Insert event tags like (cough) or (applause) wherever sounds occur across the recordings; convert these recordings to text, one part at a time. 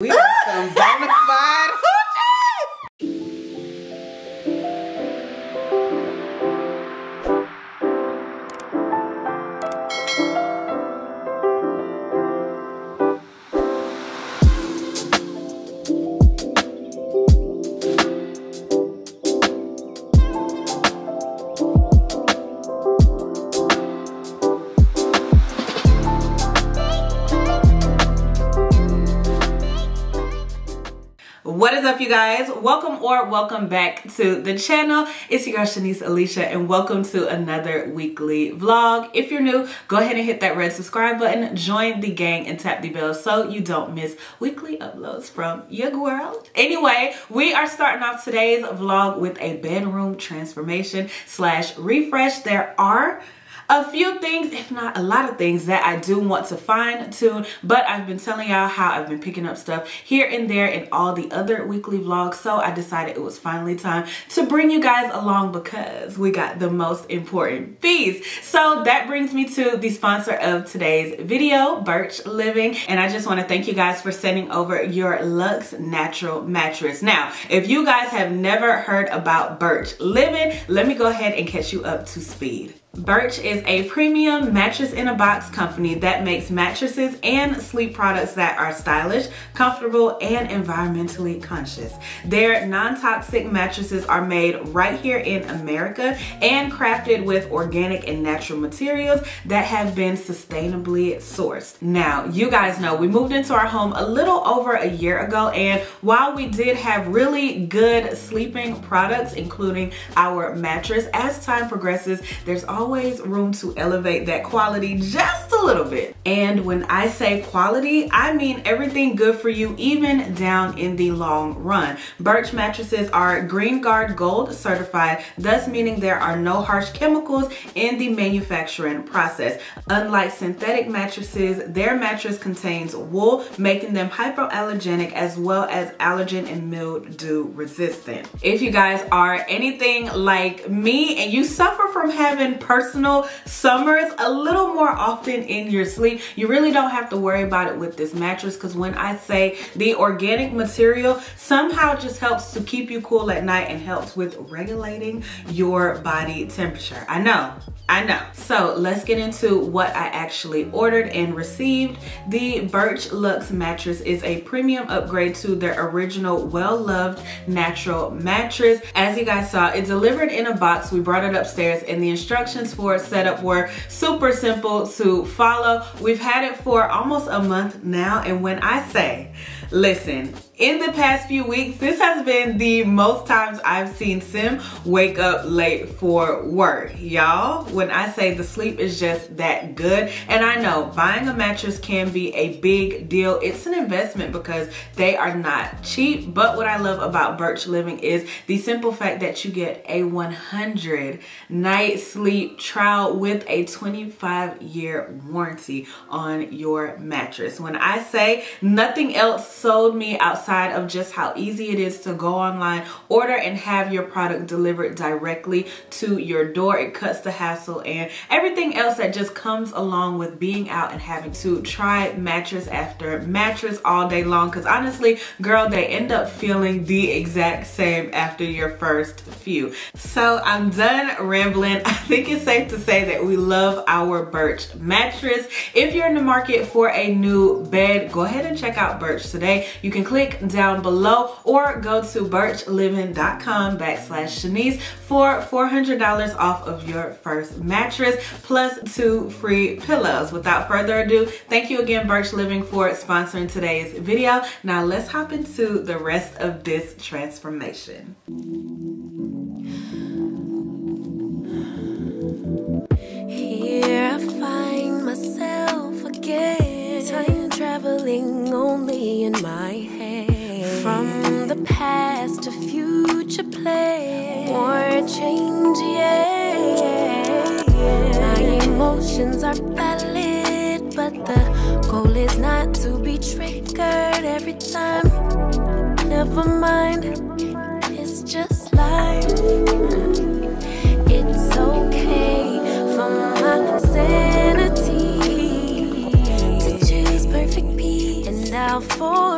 We are some bona fide you guys? Welcome or welcome back to the channel. It's your girl Shanice Alisha and welcome to another weekly vlog. If you're new, go ahead and hit that red subscribe button, join the gang and tap the bell so you don't miss weekly uploads from your girl. Anyway, we are starting off today's vlog with a bedroom transformation slash refresh. There are a few things, if not a lot of things that I do want to fine tune, but I've been telling y'all how I've been picking up stuff here and there in all the other weekly vlogs. So I decided it was finally time to bring you guys along because we got the most important fees. So that brings me to the sponsor of today's video, Birch Living. And I just want to thank you guys for sending over your Luxe Natural Mattress. Now, if you guys have never heard about Birch Living, let me go ahead and catch you up to speed. Birch is a premium mattress in a box company that makes mattresses and sleep products that are stylish, comfortable, and environmentally conscious. Their non-toxic mattresses are made right here in America and crafted with organic and natural materials that have been sustainably sourced. Now, you guys know we moved into our home a little over a year ago and while we did have really good sleeping products, including our mattress, as time progresses, there's always room to elevate that quality just a little bit. And when I say quality, I mean everything good for you, even down in the long run. Birch mattresses are Green Guard Gold certified, thus meaning there are no harsh chemicals in the manufacturing process. Unlike synthetic mattresses, their mattress contains wool, making them hypoallergenic as well as allergen and mildew resistant. If you guys are anything like me and you suffer from having personal summers a little more often in your sleep. You really don't have to worry about it with this mattress because when I say the organic material somehow just helps to keep you cool at night and helps with regulating your body temperature. I know, I know. So let's get into what I actually ordered and received. The Birch Luxe mattress is a premium upgrade to their original well-loved natural mattress. As you guys saw, it delivered in a box. We brought it upstairs and the instructions instructions for setup were super simple to follow. We've had it for almost a month now and when I say, listen, in the past few weeks, this has been the most times I've seen Sim wake up late for work. Y'all, when I say the sleep is just that good, and I know buying a mattress can be a big deal. It's an investment because they are not cheap, but what I love about Birch Living is the simple fact that you get a 100 night sleep trial with a 25 year warranty on your mattress. When I say nothing else sold me outside outside of just how easy it is to go online, order and have your product delivered directly to your door. It cuts the hassle and everything else that just comes along with being out and having to try mattress after mattress all day long. Cause honestly, girl, they end up feeling the exact same after your first few. So I'm done rambling. (laughs) I think it's safe to say that we love our Birch mattress. If you're in the market for a new bed, go ahead and check out Birch today. You can click down below or go to birchliving.com backslash Shanice for $400 off of your first mattress plus two free pillows. Without further ado, thank you again Birch Living for sponsoring today's video. Now let's hop into the rest of this transformation. Here I find myself again, time traveling only in my head. From the past to future play. More change, yeah. My emotions are valid, but the goal is not to be triggered every time. Never mind, it's just life. It's okay for my sanity to choose perfect peace and now forever.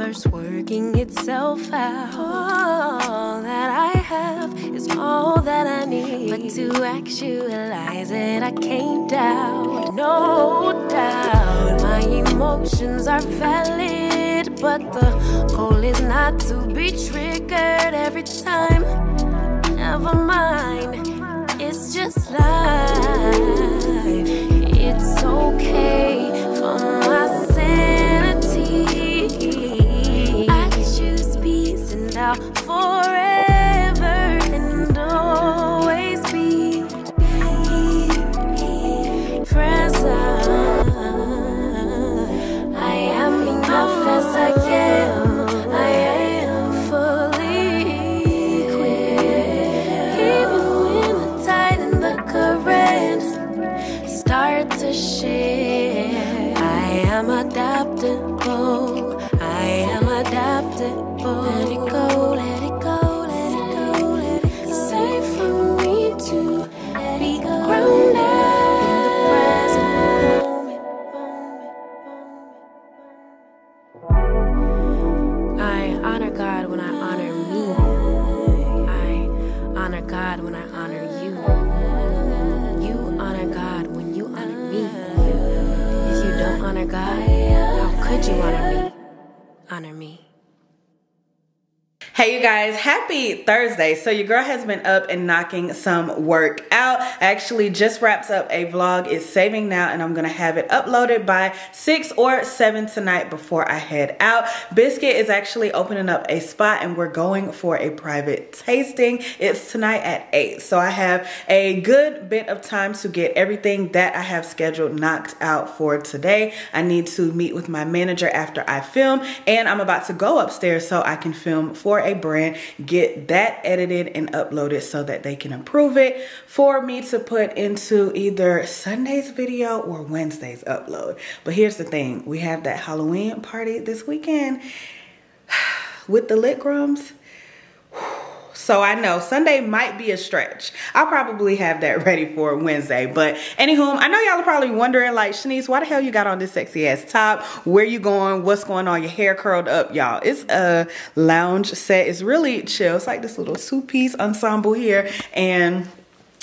Universe working itself out. All that I have is all that I need. But to actualize it, I can't doubt, no doubt. My emotions are valid, but the goal is not to be triggered every time. Never mind, it's just life. Thursday. So your girl has been up and knocking some work out. Actually just wraps up a vlog. It's saving now and I'm gonna have it uploaded by six or seven tonight before I head out. Biscuit is actually opening up a spot and we're going for a private tasting. It's tonight at eight. So I have a good bit of time to get everything that I have scheduled knocked out for today. I need to meet with my manager after I film and I'm about to go upstairs so I can film for a brand, get that edited and uploaded so that they can approve it for me to put into either Sunday's video or Wednesday's upload. But here's the thing, we have that Halloween party this weekend (sighs) with the lit grums. (sighs) So I know Sunday might be a stretch. I'll probably have that (laughs) ready for Wednesday. But anywho, I know y'all are probably wondering like, Shanice, why the hell you got on this sexy ass top? Where you going? What's going on? Your hair curled up, y'all. It's a lounge set. It's really chill. It's like this little two piece ensemble here. And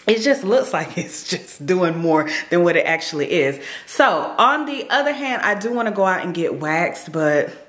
it just looks like (laughs) it's just doing more than what it actually is. So on the other hand, I do want to go out and get waxed, but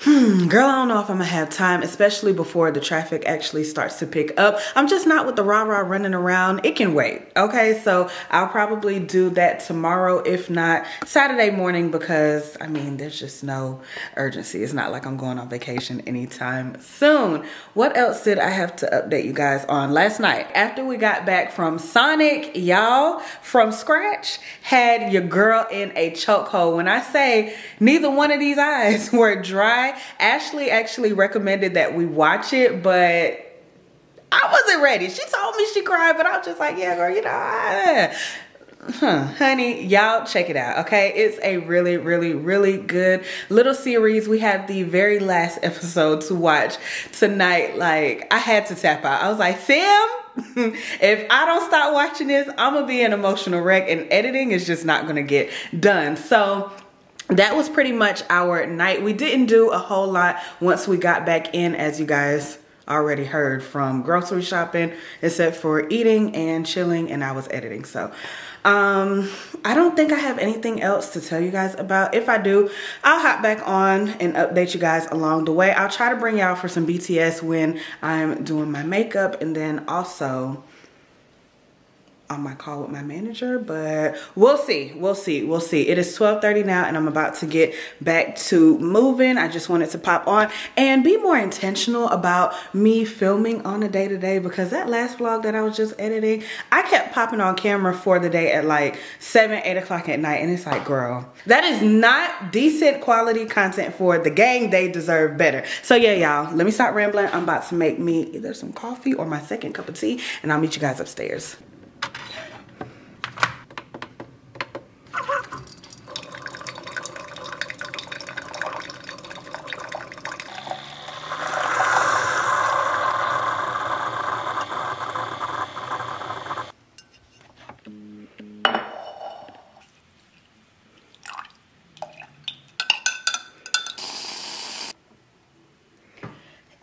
Hmm, girl, I don't know if I'm gonna have time, especially before the traffic actually starts to pick up. I'm just not with the rah rah running around. It can wait, okay? So I'll probably do that tomorrow, if not Saturday morning, because I mean, there's just no urgency. It's not like I'm going on vacation anytime soon. What else did I have to update you guys on last night? After we got back from Sonic, y'all, from scratch, had your girl in a chokehold. When I say neither one of these (laughs) eyes were dry, Ashley actually recommended that we watch it, but I wasn't ready. She told me she cried, but I was just like, yeah, girl, you know, I, huh, honey, y'all check it out, okay? It's a really, really, really good little series. We have the very last episode to watch tonight. Like, I had to tap out. I was like, Sam, (laughs) if I don't stop watching this, I'm gonna be an emotional wreck, and editing is just not gonna get done. So, that was pretty much our night. We didn't do a whole lot once we got back in, as you guys already heard from grocery shopping, except for eating and chilling, and I was editing. So, um, I don't think I have anything else to tell you guys about. If I do, I'll hop back on and update you guys along the way. I'll try to bring y'all for some BTS when I'm doing my makeup, and then also on my call with my manager but we'll see we'll see we'll see. It is 12:30 now and i'm about to get back to moving. I just wanted to pop on and be more intentional about me filming on a day-to-day because that last vlog that i was just editing i kept popping on camera for the day at like 7 8 o'clock at night and it's like girl that is not decent quality content for the gang. They deserve better. So yeah y'all let me stop rambling. I'm about to make me either some coffee or my second cup of tea and i'll meet you guys upstairs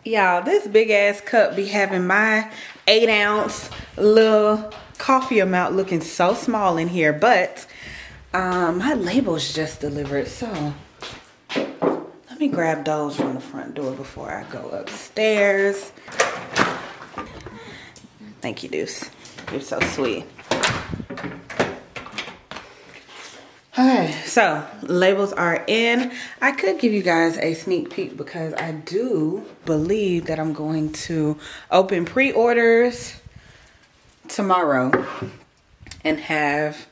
Y'all, this big ass cup be having my eight ounce little coffee amount looking so small in here, but um, my label's just delivered, so let me grab those from the front door before I go upstairs. Thank you, Deuce. You're so sweet. Okay, so labels are in. I could give you guys a sneak peek because I do believe that I'm going to open pre-orders tomorrow and have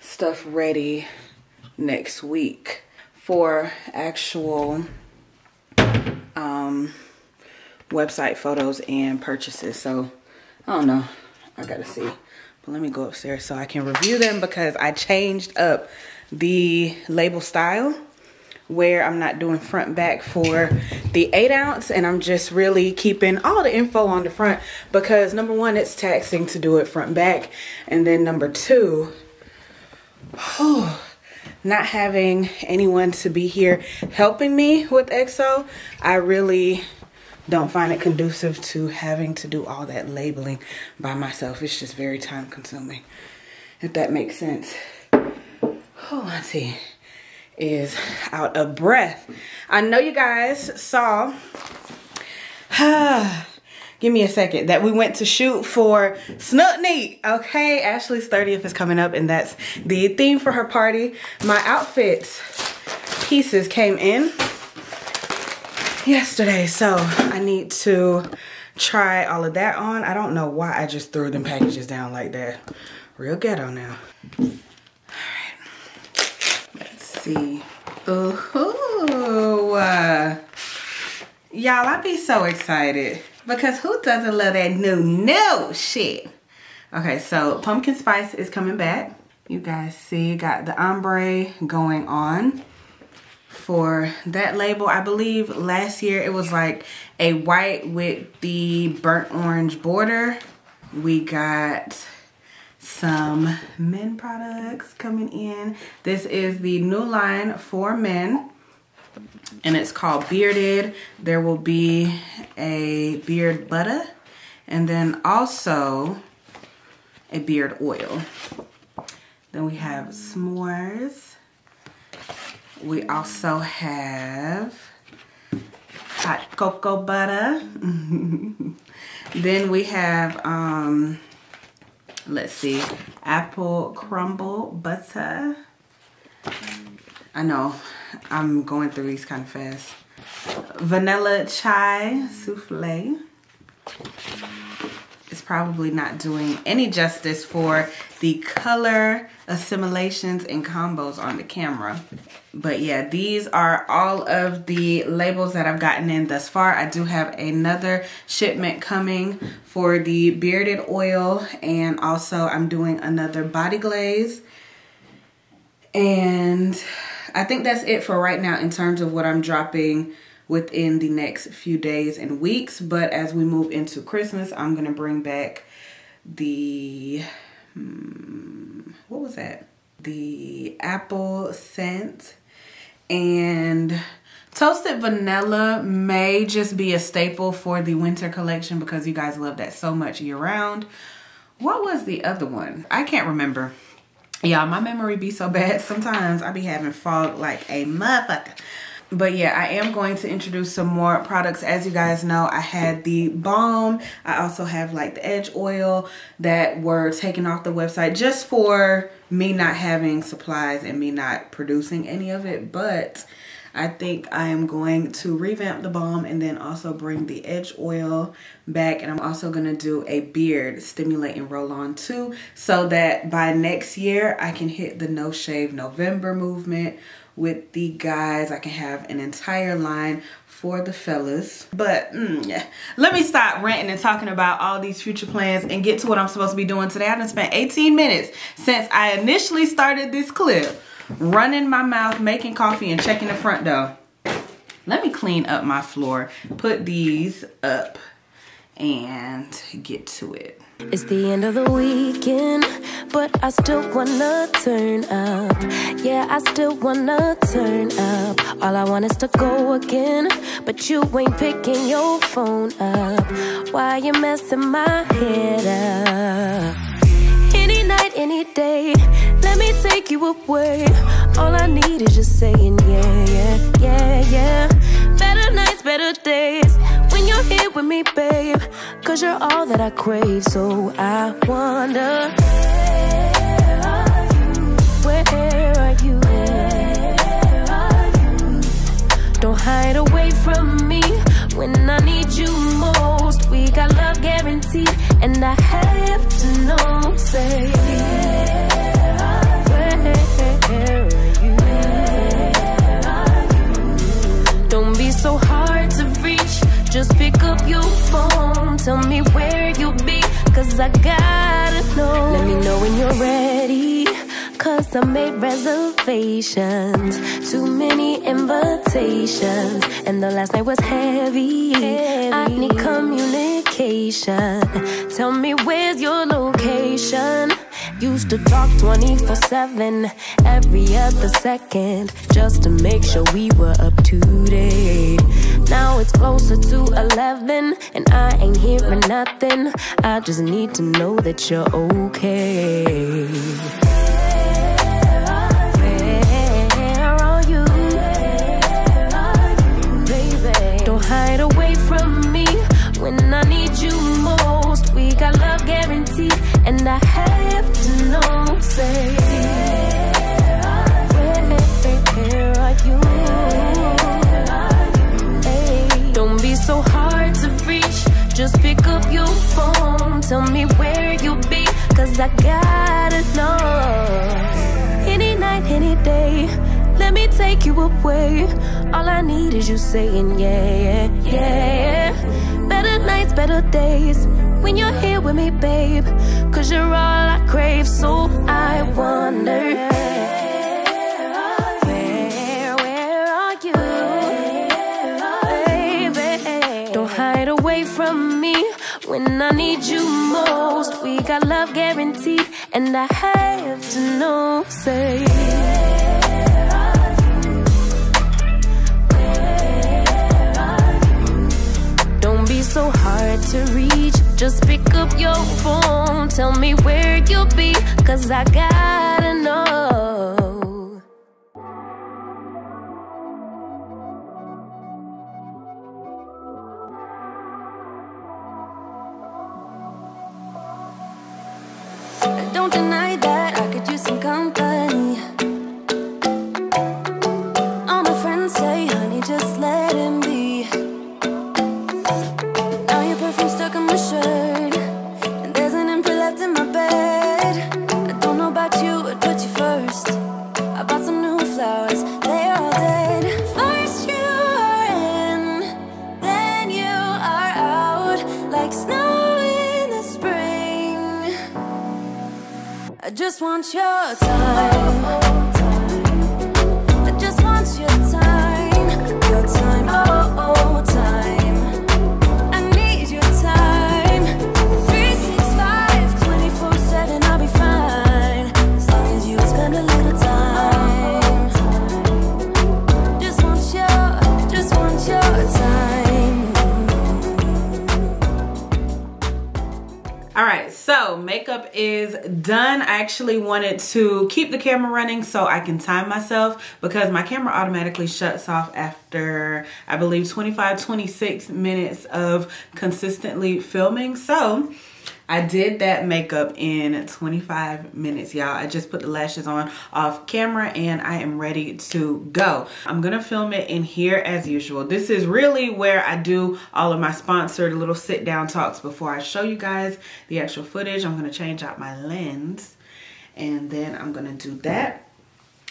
stuff ready next week for actual um, website photos and purchases. So I don't know. I gotta see. But let me go upstairs so I can review them because I changed up the label style where I'm not doing front back for the eight ounce and I'm just really keeping all the info on the front because number one, it's taxing to do it front back. And then number two, oh, (sighs) not having anyone to be here helping me with EXO, I really don't find it conducive to having to do all that labeling by myself. It's just very time consuming, if that makes sense. Oh, Auntie is out of breath. I know you guys saw, (sighs) give me a second, that we went to shoot for Snook. Okay, Ashley's 30th is coming up and that's the theme for her party. My outfits pieces came in yesterday. So I need to try all of that on. I don't know why I just threw them packages down like that. Real ghetto now. All right. Let's see. Ooh. Y'all, I be so excited because who doesn't love that new, new shit? Okay, so pumpkin spice is coming back. You guys see, got the ombre going on for that label. I believe last year it was like a white with the burnt orange border. We got some men products coming in. This is the new line for men and it's called Bearded. There will be a beard butter and then also a beard oil. Then we have s'mores we also have hot cocoa butter. (laughs) then we have, um, let's see, apple crumble butter. I know, I'm going through these kind of fast. Vanilla chai souffle. It's probably not doing any justice for the color assimilations and combos on the camera. But yeah, these are all of the labels that I've gotten in thus far. I do have another shipment coming for the bearded oil and also I'm doing another body glaze. And I think that's it for right now in terms of what I'm dropping within the next few days and weeks. But as we move into Christmas, I'm going to bring back the hmm, what was that? The apple scent and toasted vanilla may just be a staple for the winter collection because you guys love that so much year round. What was the other one? I can't remember. Y'all, my memory be so bad. Sometimes I be having fog like a motherfucker but yeah i am going to introduce some more products. As you guys know i had the balm. I also have like the edge oil that were taken off the website just for me not having supplies and me not producing any of it. But I think I am going to revamp the balm and then also bring the edge oil back. And I'm also going to do a beard stimulating roll on too so that by next year I can hit the no shave November movement with the guys. I can have an entire line for the fellas. But mm, let me stop ranting and talking about all these future plans and get to what I'm supposed to be doing today. I've been spent 18 minutes since I initially started this clip running my mouth, making coffee, and checking the front door. Let me clean up my floor, put these up and get to it. It's the end of the weekend, but I still wanna turn up. Yeah, I still wanna turn up. All I want is to go again, but you ain't picking your phone up. Why you messing my head up? Any night, any day, let me take you away. All I need is just saying, yeah, yeah, yeah, yeah. Better days when you're here with me, babe. Cause you're all that I crave, so I wonder. Where are you? Don't hide away from me when I need you most. We got love guaranteed, and I have to know. Say, Just pick up your phone. Tell me where you'll be. Cause I gotta know. Let me know when you're ready. Cause I made reservations. Too many invitations. And the last night was heavy. I need communication. Tell me where's your location. Used to talk 24 7 every other second just to make sure we were up to date. Now it's closer to 11 and I ain't hearing nothing. I just need to know that you're okay. Where are you? Baby, don't hide away from me when I need you most. We got love guaranteed, and I have to know. Say, Just pick up your phone. Tell me where you'll be, cause I gotta know. Any night, any day. Let me take you away. All I need is you saying, yeah, yeah, yeah. Better nights, better days. When you're here with me, babe. Cause you're all I crave, so I wonder. When I need you most. We got love guaranteed, and I have to know. Say, don't be so hard to reach. Just pick up your phone. Tell me where you'll be, cause I gotta know. Don't deny that actually wanted to keep the camera running so I can time myself because my camera automatically shuts off after, I believe, 25, 26 minutes of consistently filming. So I did that makeup in 25 minutes, y'all. I just put the lashes on off camera and I am ready to go. I'm gonna film it in here as usual. This is really where I do all of my sponsored little sit down talks before I show you guys the actual footage. I'm gonna change out my lens and then I'm gonna do that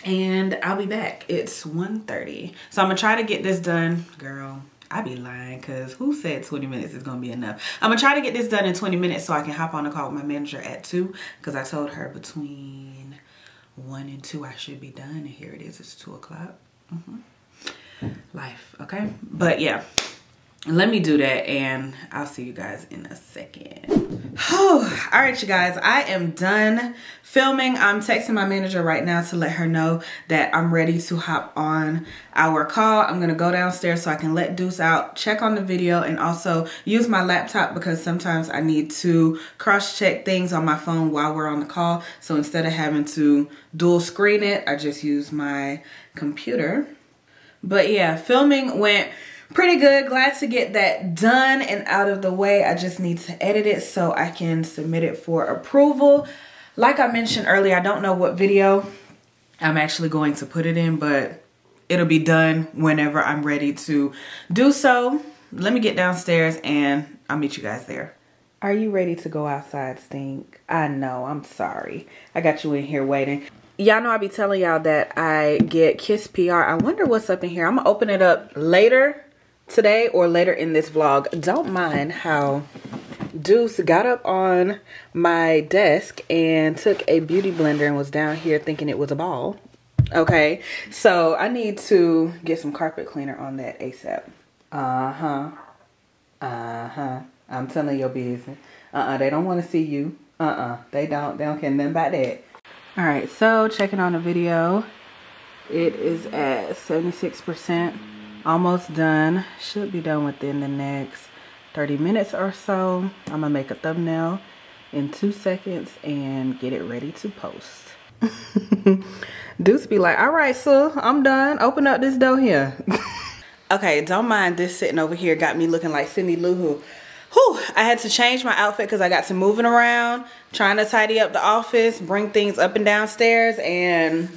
and I'll be back. It's 1.30. So I'm gonna try to get this done, girl. I be lying because who said 20 minutes is gonna be enough? I'm gonna try to get this done in 20 minutes so I can hop on a call with my manager at two because I told her between one and two I should be done and here it is, it's two o'clock. Mhm. Life, okay? But yeah, let me do that and I'll see you guys in a second. Oh, all right, you guys, I am done filming. I'm texting my manager right now to let her know that I'm ready to hop on our call. I'm gonna go downstairs so I can let Deuce out, check on the video, and also use my laptop because sometimes I need to cross-check things on my phone while we're on the call. So instead of having to dual screen it, I just use my computer. But yeah, filming went pretty good. Glad to get that done and out of the way. I just need to edit it so I can submit it for approval. Like I mentioned earlier, I don't know what video I'm actually going to put it in, but it'll be done whenever I'm ready to do so. Let me get downstairs and I'll meet you guys there. Are you ready to go outside, Stink? I know, I'm sorry. I got you in here waiting y'all know I be telling y'all that I get Kiss PR. I wonder what's up in here. I'm gonna open it up later today or later in this vlog. Don't mind how Deuce got up on my desk and took a beauty blender and was down here thinking it was a ball. Okay, so I need to get some carpet cleaner on that ASAP. Uh-huh. Uh-huh. I'm telling your business. Uh-uh, they don't want to see you. Uh-uh, they don't. They don't care nothing about that. All right, so checking on the video. It is at 76%, almost done. Should be done within the next 30 minutes or so. I'm gonna make a thumbnail in two seconds and get it ready to post. (laughs) Deuce be like, all right, so I'm done. Open up this door here. (laughs) okay, don't mind this sitting over here. Got me looking like Cindy Lou Who. Whew, I had to change my outfit because I got to moving around, trying to tidy up the office, bring things up and downstairs, and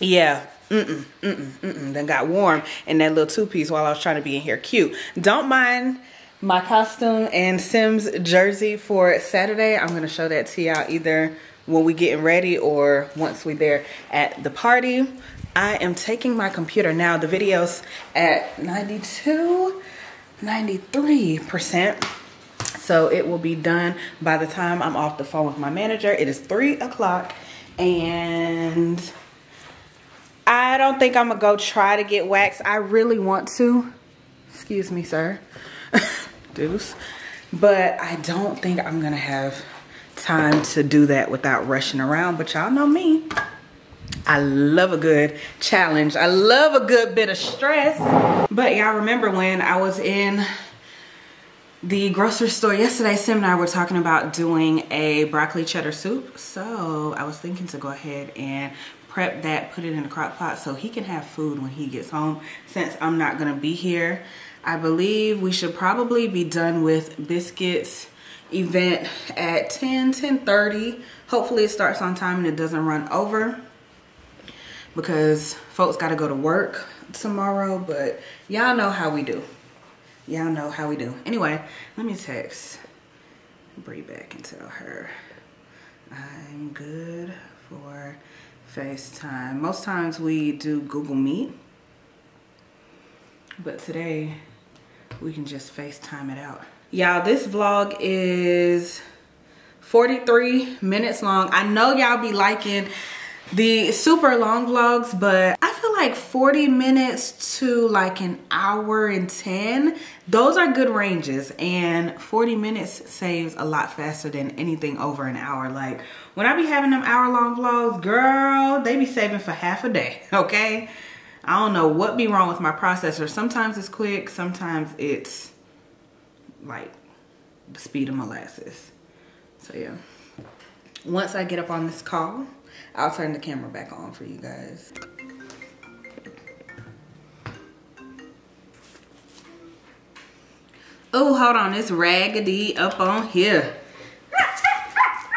yeah, mm-mm, mm-mm, mm-mm. Then got warm in that little two-piece while I was trying to be in here cute. Don't mind my costume and Sims jersey for Saturday. I'm going to show that to y'all either when we getting ready or once we there at the party. I am taking my computer now. The video's at 92, 93%. So it will be done by the time I'm off the phone with my manager. It is three o'clock and I don't think I'm gonna go try to get waxed. I really want to. Excuse me, sir. (laughs) Deuce. But I don't think I'm gonna have time to do that without rushing around. But y'all know me. I love a good challenge. I love a good bit of stress. But y'all remember when I was in the grocery store yesterday, Sim and I were talking about doing a broccoli cheddar soup. So I was thinking to go ahead and prep that, put it in the crock pot so he can have food when he gets home since I'm not gonna be here. I believe we should probably be done with biscuits event at 10, 10.30. Hopefully it starts on time and it doesn't run over because folks gotta go to work tomorrow, but y'all know how we do y'all know how we do. Anyway, let me text Bree back and tell her I'm good for FaceTime. Most times we do Google Meet, but today we can just FaceTime it out. Y'all, this vlog is 43 minutes long. I know y'all be liking the super long vlogs, but I feel like 40 minutes to like an hour and 10, those are good ranges. And 40 minutes saves a lot faster than anything over an hour. Like when I be having them hour long vlogs, girl, they be saving for half a day, (laughs) okay? I don't know what be wrong with my processor. Sometimes it's quick, sometimes it's like the speed of molasses. So yeah. Once I get up on this call, I'll turn the camera back on for you guys. Oh, hold on. It's raggedy up on here.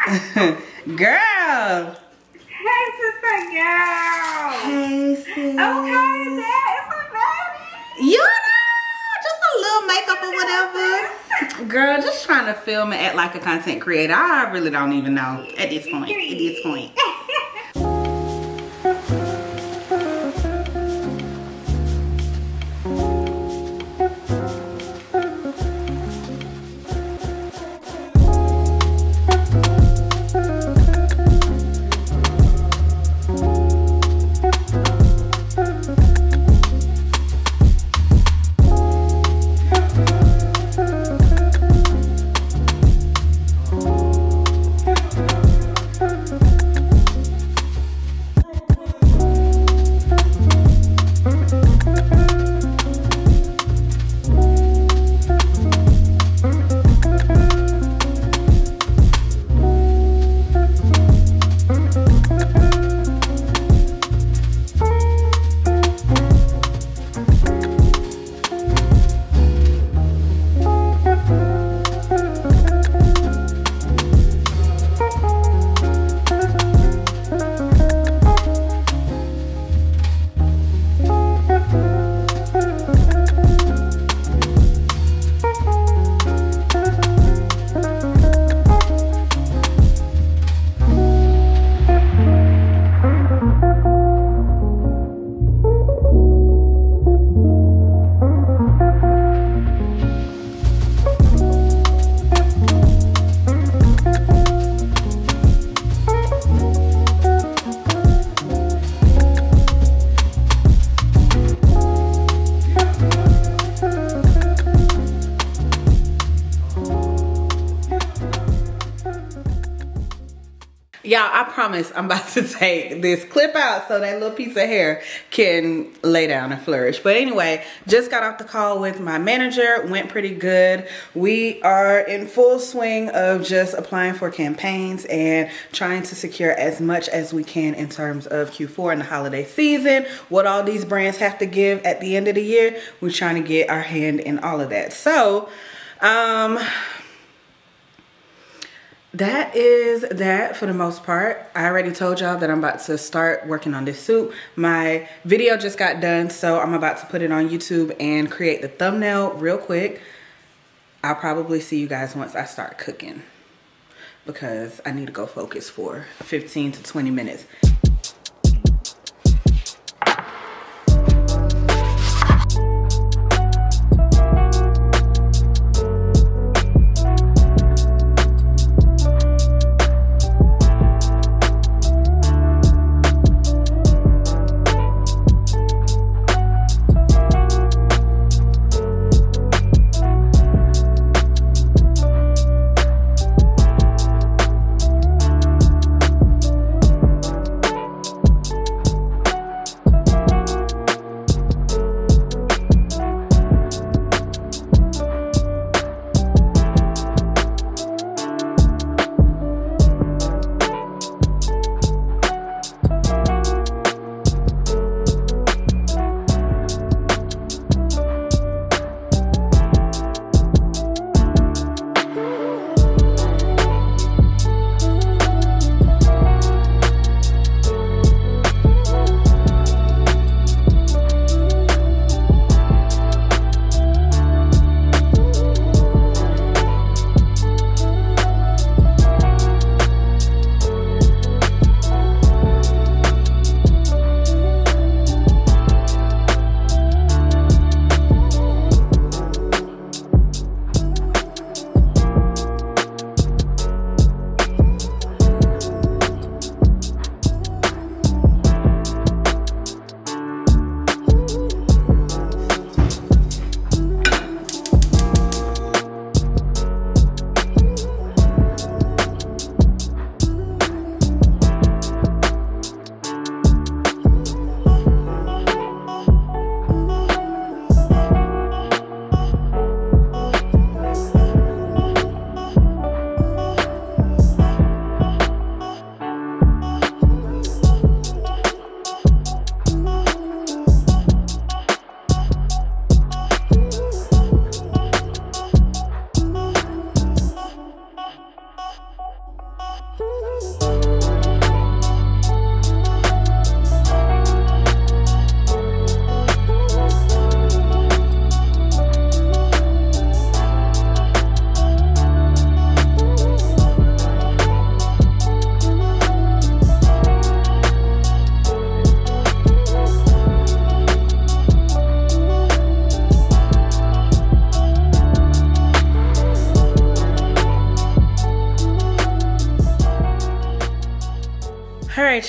(laughs) girl. Hey, sister girl. Hey, sis. Okay, that is a baby. You know, just a little makeup or whatever. Girl, just trying to film and act like a content creator. I really don't even know at this point. At this point. (laughs) promise I'm about to take this clip out so that little piece of hair can lay down and flourish. But anyway, just got off the call with my manager. Went pretty good. We are in full swing of just applying for campaigns and trying to secure as much as we can in terms of Q4 and the holiday season. What all these brands have to give at the end of the year. We're trying to get our hand in all of that. So, um, that is that for the most part. I already told y'all that I'm about to start working on this soup. My video just got done, so I'm about to put it on YouTube and create the thumbnail real quick. I'll probably see you guys once I start cooking because I need to go focus for 15 to 20 minutes.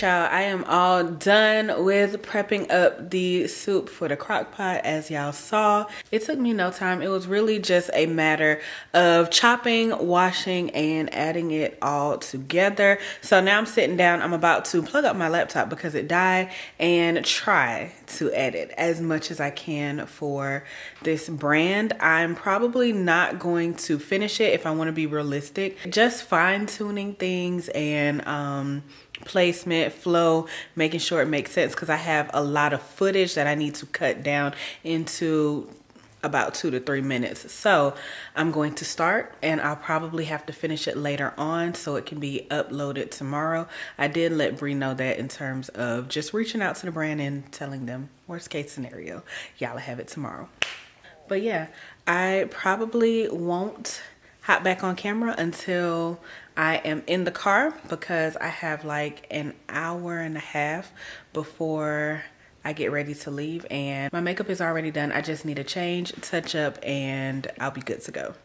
Y'all. I am all done with prepping up the soup for the crock pot as y'all saw. It took me no time. It was really just a matter of chopping, washing, and adding it all together. So now I'm sitting down. I'm about to plug up my laptop because it died and try to edit as much as I can for this brand. I'm probably not going to finish it if I want to be realistic. Just fine tuning things and um placement, flow, making sure it makes sense because I have a lot of footage that I need to cut down into about two to three minutes. So I'm going to start and I'll probably have to finish it later on so it can be uploaded tomorrow. I did let Bree know that in terms of just reaching out to the brand and telling them worst case scenario, y'all have it tomorrow. But yeah, I probably won't hop back on camera until I am in the car because I have like an hour and a half before I get ready to leave and my makeup is already done. I just need a change, touch up, and I'll be good to go.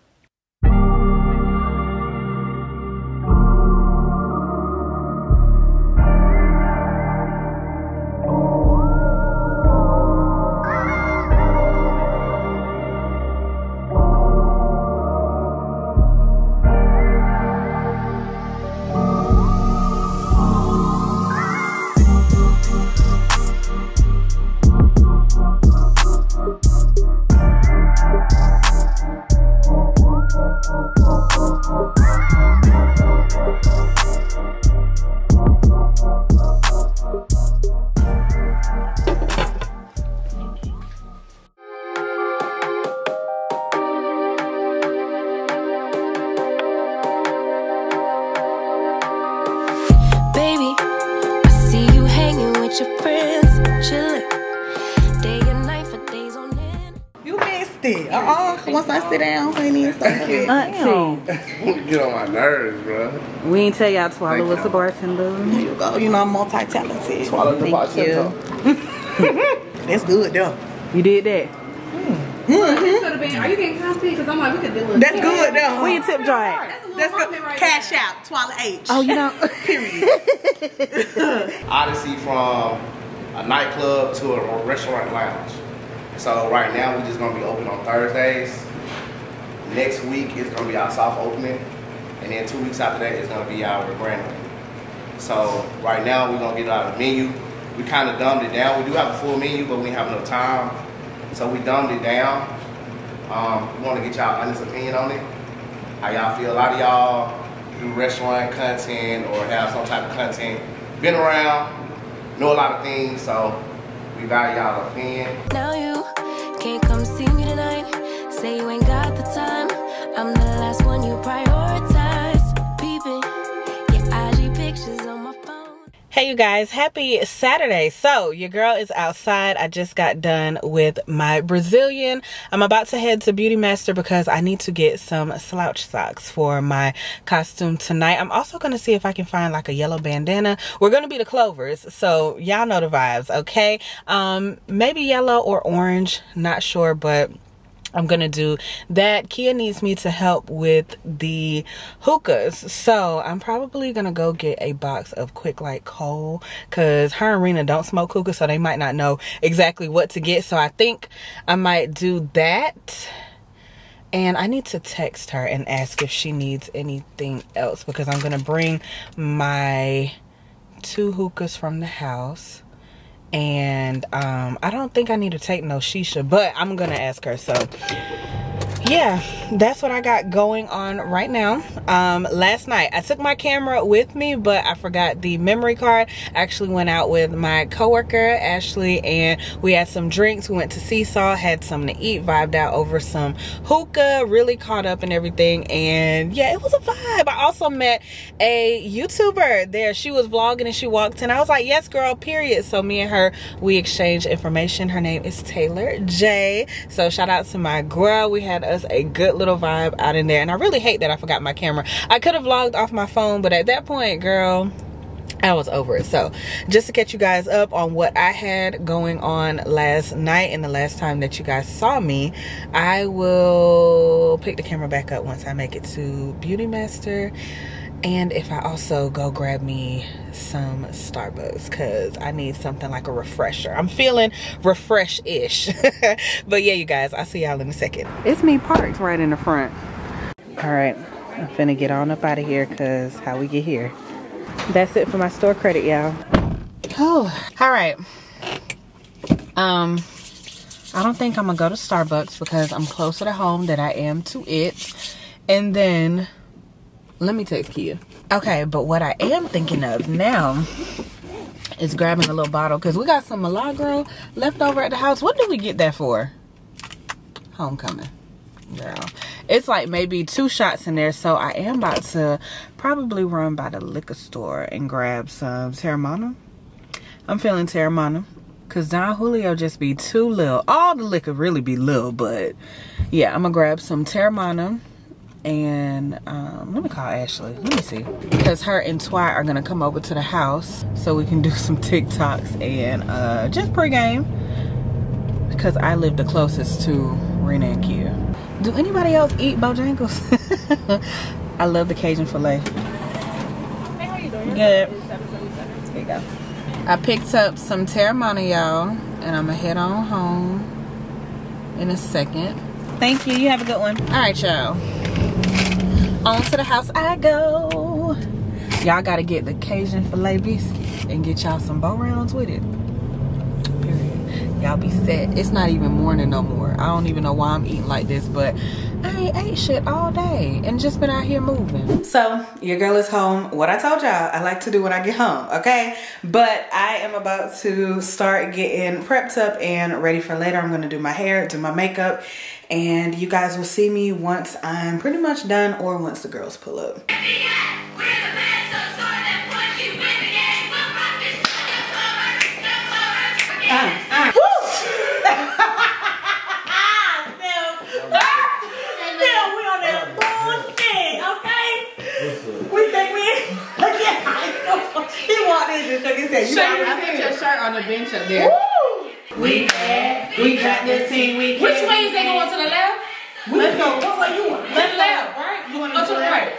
Uh-uh. once I sit down, honey, it's okay. Auntie, Get on my nerves, bro. we ain't tell y'all Twala Thank was you. the bartender. Here you go. You know I'm multi-talented. Swallow the Thank you. (laughs) That's good, though. You did that. Hmm. Hmm. This could have been. Are you getting comfy? Because I'm like, we could do it. That's good, though. Where your tip jar at? That's good. Cash out, Twala H. Oh, you know. (laughs) Period. (laughs) Odyssey from a nightclub to a restaurant lounge. So right now we're just gonna be open on Thursdays. Next week is gonna be our soft opening, and then two weeks after that is gonna be our grand opening. So right now we're gonna get out the menu. We kind of dumbed it down. We do have a full menu, but we have no time, so we dumbed it down. Um, we want to get y'all honest opinion on it. How y'all feel? A lot of y'all do restaurant content or have some type of content. Been around, know a lot of things, so we value y'all opinion. Now you can't come see me tonight. Say you ain't got the time. I'm the last one you prioritize. Hey you guys, happy Saturday. So, your girl is outside. I just got done with my Brazilian. I'm about to head to Beauty Master because I need to get some slouch socks for my costume tonight. I'm also going to see if I can find like a yellow bandana. We're going to be the Clovers, so y'all know the vibes, okay? Um maybe yellow or orange, not sure, but I'm gonna do that. Kia needs me to help with the hookahs. So I'm probably gonna go get a box of quick light coal because her and Rena don't smoke hookah, so they might not know exactly what to get. So I think I might do that. And I need to text her and ask if she needs anything else because I'm gonna bring my two hookahs from the house and um i don't think i need to take no shisha but i'm gonna ask her so yeah that's what i got going on right now. Um last night i took my camera with me but i forgot the memory card. I actually went out with my coworker ashley and we had some drinks. We went to seesaw had something to eat vibed out over some hookah really caught up and everything. And yeah it was a vibe. I also met a youtuber there. She was vlogging and she walked in. I was like yes girl period. So me and her we exchanged information. Her name is taylor j. So shout out to my girl. We had a good little vibe out in there and i really hate that i forgot my camera i could have vlogged off my phone but at that point girl I was over it. So, just to catch you guys up on what I had going on last night and the last time that you guys saw me, I will pick the camera back up once I make it to Beauty Master. And if I also go grab me some Starbucks because I need something like a refresher. I'm feeling refresh ish. (laughs) but yeah, you guys, I'll see y'all in a second. It's me parked right in the front. All right, I'm finna get on up out of here because how we get here. That's it for my store credit, y'all. Oh, all right. Um, I don't think I'm gonna go to Starbucks because I'm closer to home than I am to it. And then, let me text Kia. Okay, but what I am thinking of now is grabbing a little bottle because we got some Milagro left over at the house. What did we get that for? Homecoming. Girl. It's like maybe two shots in there, so I am about to probably run by the liquor store and grab some Teremana. I'm feeling Teremana. Cause Don Julio just be too little. All the liquor really be little, but yeah, I'm gonna grab some Teremana and um, let me call Ashley. Let me see. Because her and Twy are gonna come over to the house so we can do (laughs) some TikToks and uh, just pregame. Because I live the closest to Rena and Kia. Do anybody else eat Bojangles? (laughs) I love the Cajun filet. Hey, how you doing? Good. Here you go. I picked up some Teremana, y'all, and I'm gonna head on home in a second. Thank you. You have a good one. All right, y'all. On to the house I go. Y'all gotta get the Cajun filet biscuit and get y'all some Bo-Rounds with it. Period. Y'all be set. It's not even morning no more. I don't even know why I'm eating like this, but I ain't ate shit all day and just been out here moving. So, your girl is home. What I told y'all, I like to do when I get home, okay? But I am about to start getting prepped up and ready for later. I'm gonna do my hair, do my makeup, and you guys will see me once I'm pretty much done or once the girls pull up. Uh, uh. He walked in and took his head. You Show your put your shirt on the bench up there. Woo! We bad. We got the team. We Which way is they going to the left? Let's go. What way you want? Left, left, right? You want Go to the right.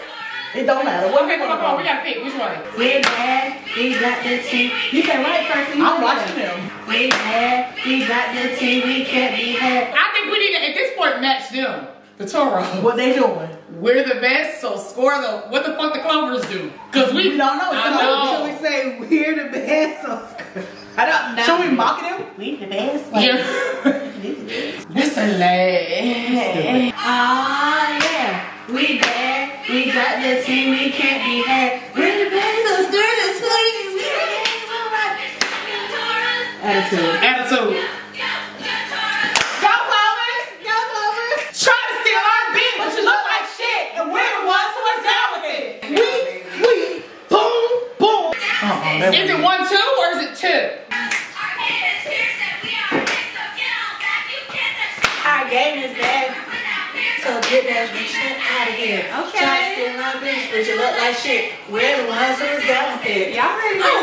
It don't matter. What Okay, you come on, want come on. We gotta pick. Which way? We bad. We got the team. You say right first. and you I'm watching them. We bad. We got the team. We can't be had. I think we need to, at this point, match them. The Toro. What they doing? We're the best, so score the, what the fuck the Clovers do? Cause we, We don't know. I So know. Should we say we're the best? Or... I don't know. Should we mock them? We the best. Yeah. Listen, lad. Oh yeah. We bad. We got the team. We can't be had. We're the best. Let's do this, please. Attitude. Attitude. ダ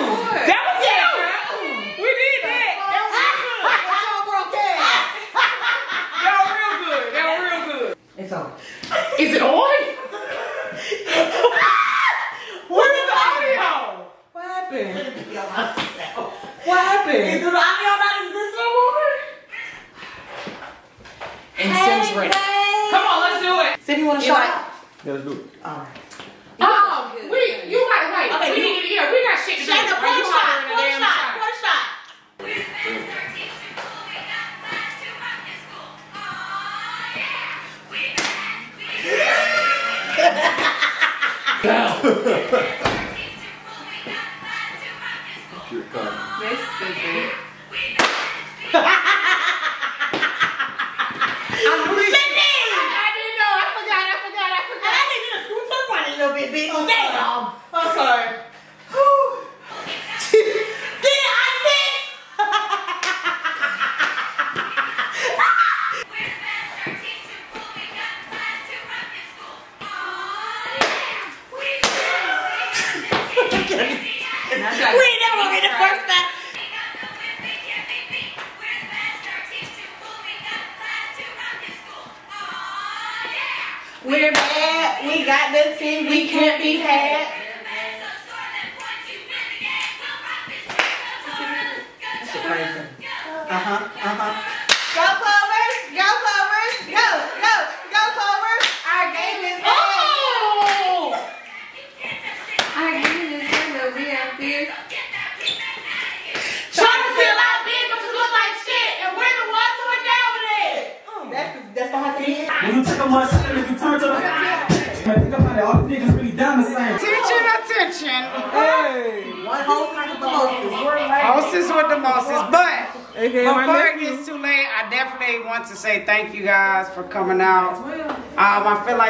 13.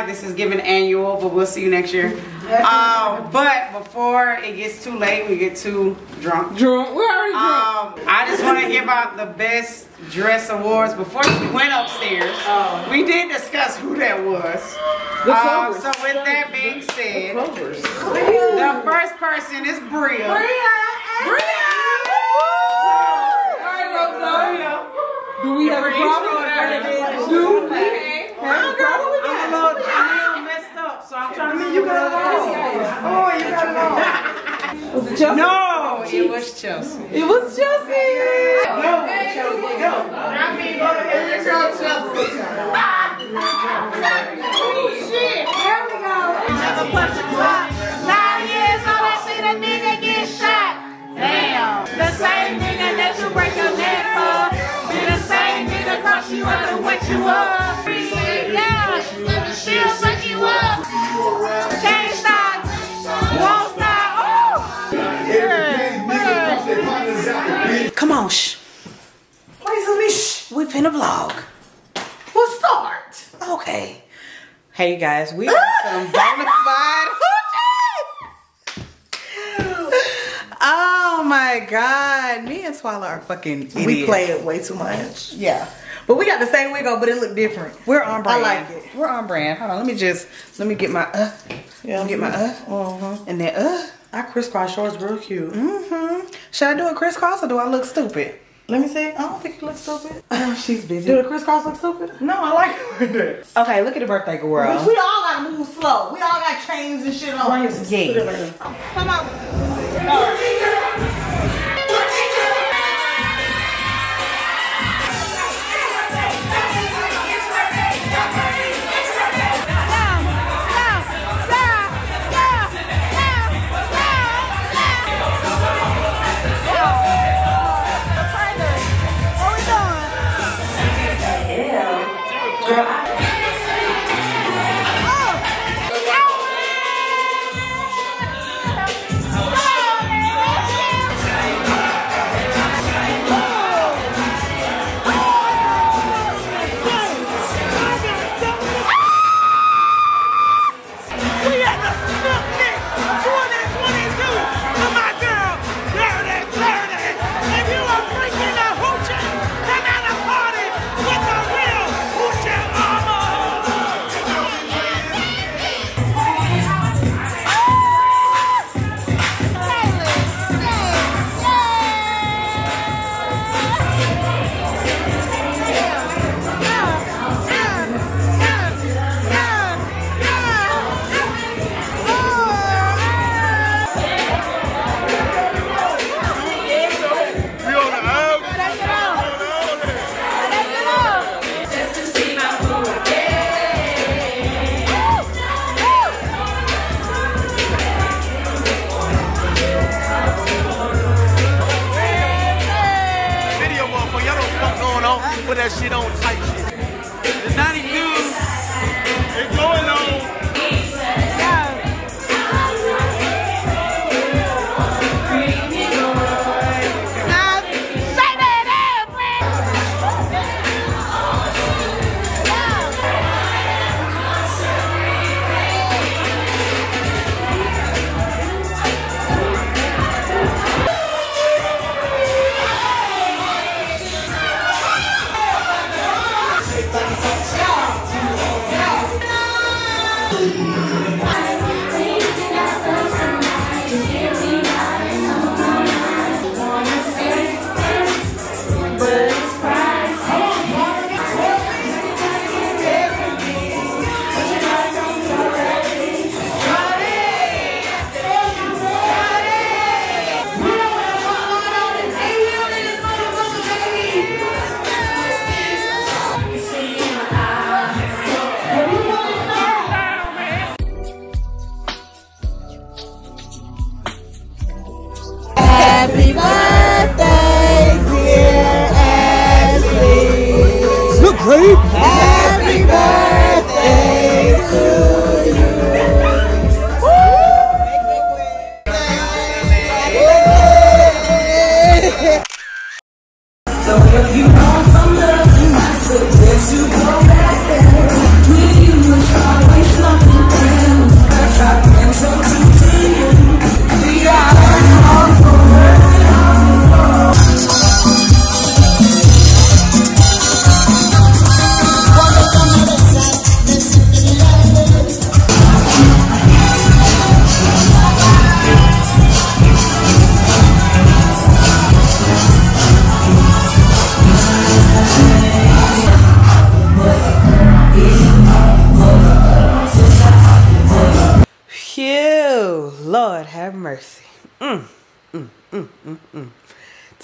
Like this is giving annual, but we'll see you next year. (laughs) Um, but before it gets too late, we get too drunk. Drunk. We're already Um, I just want to give out the best dress awards. Before we went upstairs, we did discuss who that was. Um, so with that being said, the first person is Bria. Do we have a problem? Do we? Have a problem with I'm a little, I'm a little messed up, so I'm trying to see you got Oh, you got it Was it Chelsea? No, it was Chelsea. It was Chelsea. Go, Chelsea, go. I mean, go ahead, go, Chelsea. Nine years old, I see the nigga get shot. Damn. The same nigga that you break your neck for. Be the same nigga cross you under what you are. Yeah, she'll fuck you up. Can't Come on, shh. Wait till me, shh. We finna vlog. We'll start. Okay. Hey guys, we are some bona fide. Oh my god, me and Swallow are fucking idiots. We play it way too much. Yeah. But we got the same wig on, but it look different. We're on brand. I like it. We're on brand. Hold on, let me just let me get my uh. Yeah, Let me get my uh. Uh-huh. And then uh. I crisscross shorts real cute. Mm-hmm. Should I do a crisscross or do I look stupid? Let me see. I don't think you look stupid. Oh, (laughs) she's busy. Do the crisscross look stupid? No, I like it. Okay, look at the birthday girl. Bitch, we all gotta move slow. We all got chains and shit on. Right, yeah. Come on. We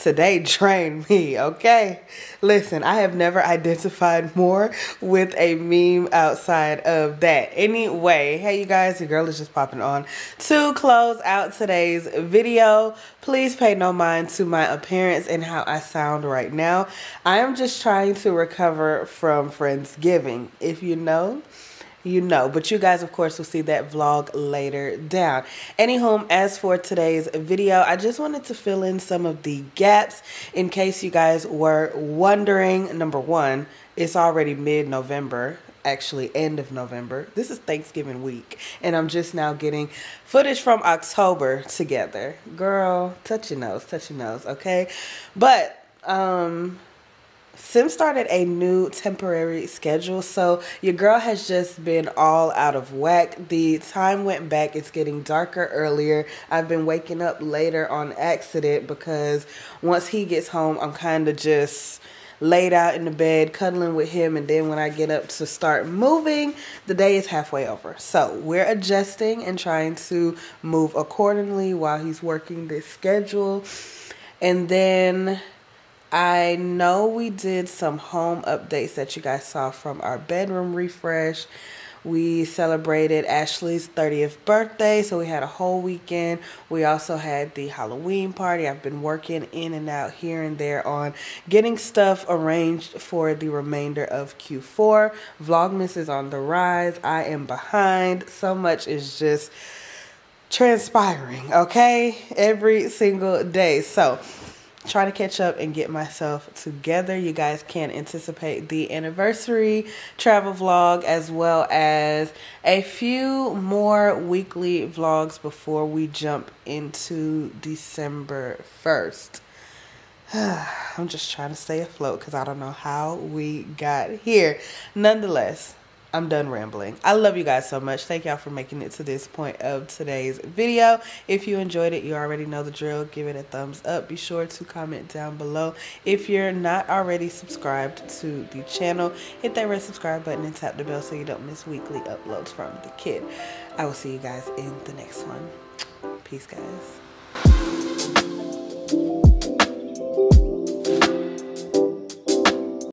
Today drained me, okay? Listen, I have never identified more with a meme outside of that. Anyway, hey you guys, your girl is just popping on to close out today's video. Please pay no mind to my appearance and how I sound right now. I am just trying to recover from Friendsgiving. If you know, you know. But you guys, of course, will see that vlog later down. Anywho, as for today's video, I just wanted to fill in some of the gaps in case you guys were wondering. Number one, it's already mid-November. Actually, end of November. This is Thanksgiving week, and I'm just now getting footage from October together. Girl, touch your nose, touch your nose, okay? But um Sim started a new temporary schedule, so your girl has just been all out of whack. The time went back, it's getting darker earlier. I've been waking up later on accident because once he gets home, I'm kind of just laid out in the bed, cuddling with him, and then when I get up to start moving, the day is halfway over. So we're adjusting and trying to move accordingly while he's working this schedule. And then I know we did some home updates that you guys saw from our bedroom refresh. We celebrated Ashley's 30th birthday, so we had a whole weekend. We also had the Halloween party. I've been working in and out here and there on getting stuff arranged for the remainder of Q4. Vlogmas is on the rise. I am behind. So much is just transpiring, okay? Every single day. So, try to catch up and get myself together. You guys can anticipate the anniversary travel vlog as well as a few more weekly vlogs before we jump into December 1st. (sighs) I'm just trying to stay afloat because I don't know how we got here. Nonetheless, I'm done rambling. I love you guys so much. Thank y'all for making it to this point of today's video. If you enjoyed it, you already know the drill. Give it a thumbs up. Be sure to comment down below. If you're not already subscribed to the channel, hit that red subscribe button and tap the bell so you don't miss weekly uploads from the kid. I will see you guys in the next one. Peace, guys.